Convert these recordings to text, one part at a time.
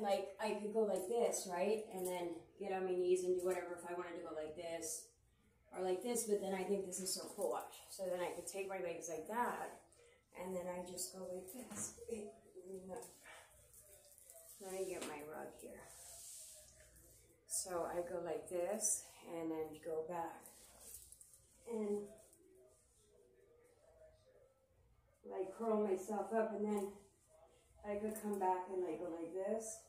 And like I could go like this, right? And then get on my knees and do whatever if I wanted to go like this or like this, but then I think this is so cool, watch. So then I could take my legs like that and then I just go like this. Let me get my rug here. So I go like this and then go back. And like curl myself up and then I could come back and like go like this.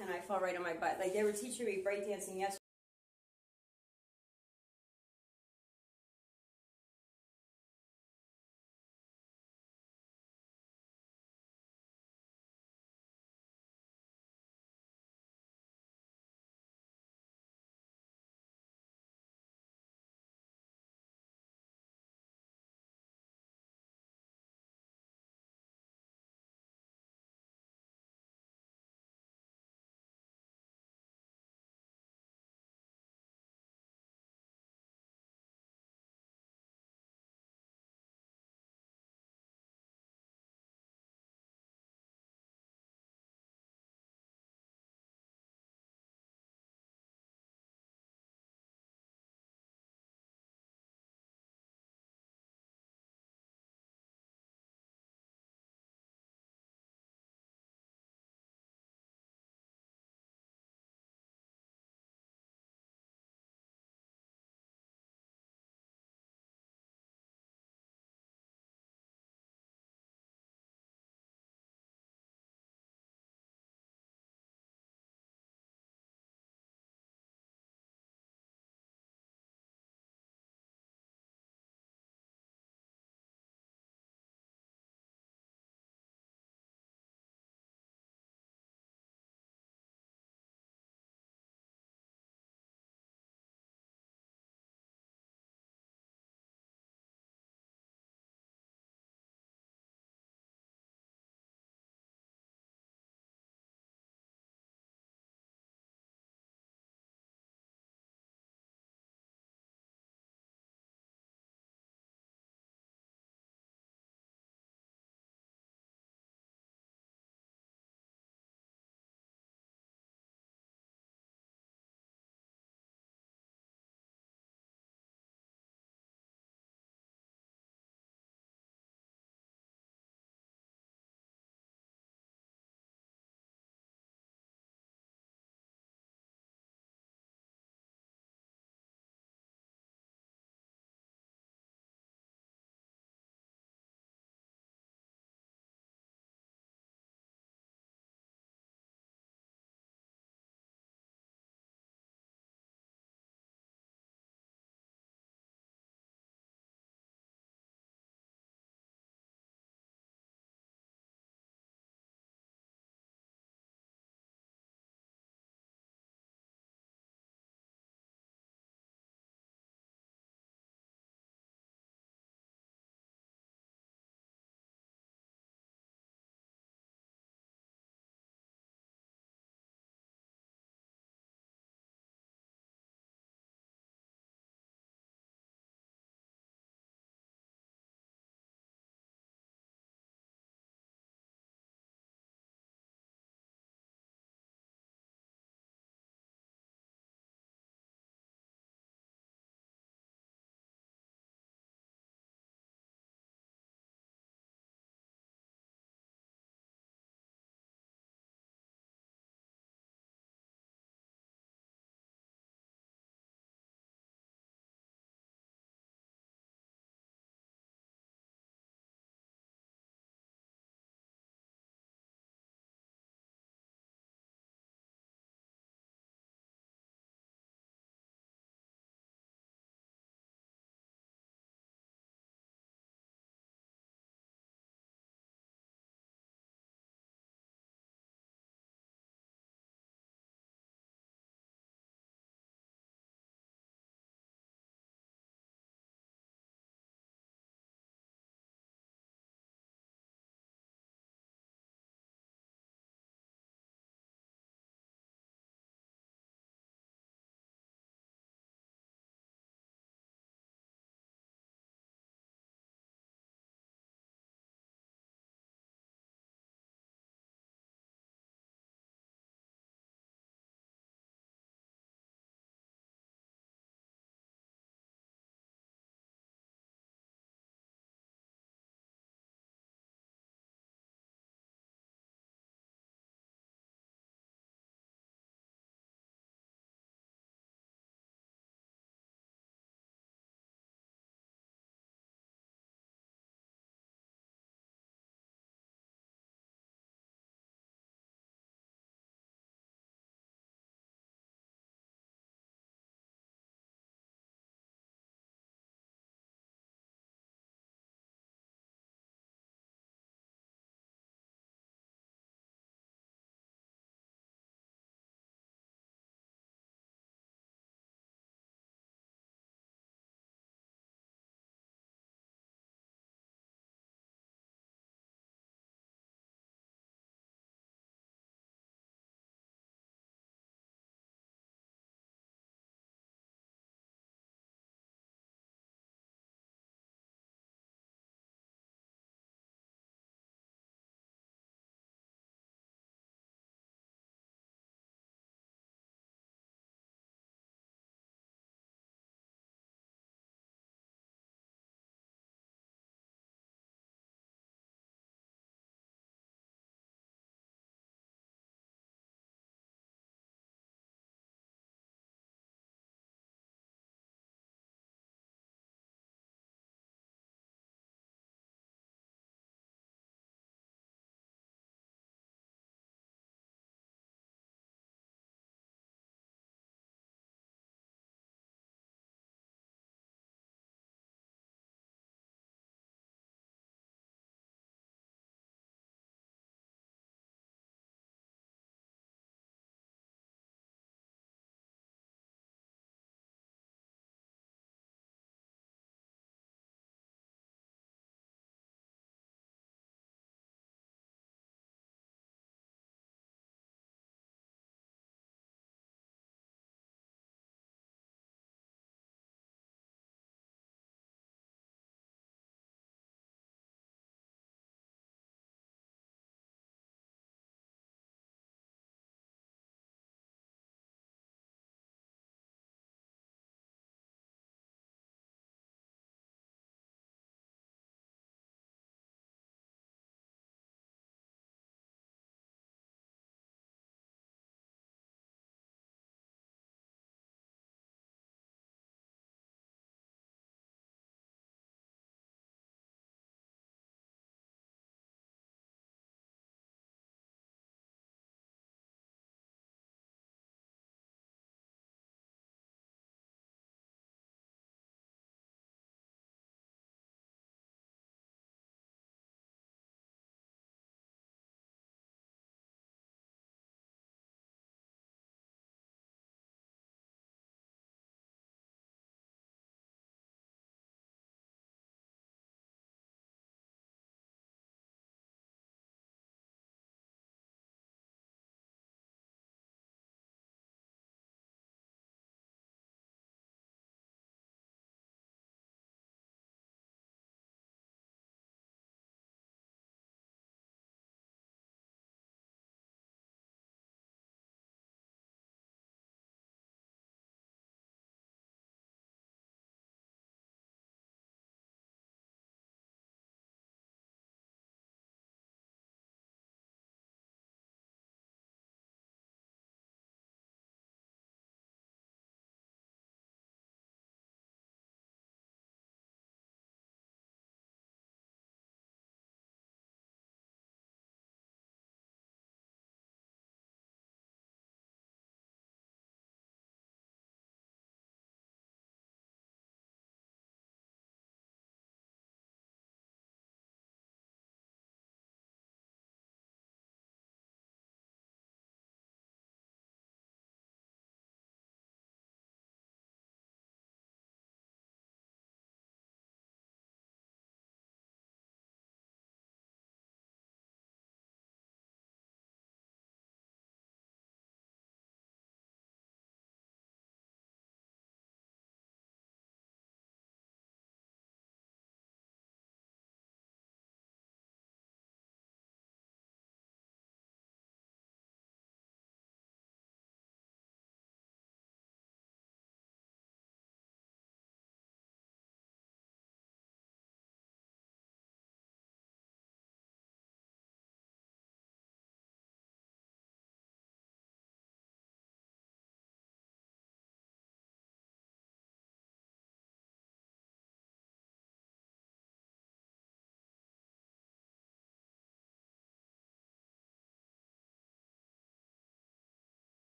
And I fall right on my butt. Like they were teaching me breakdancing yesterday.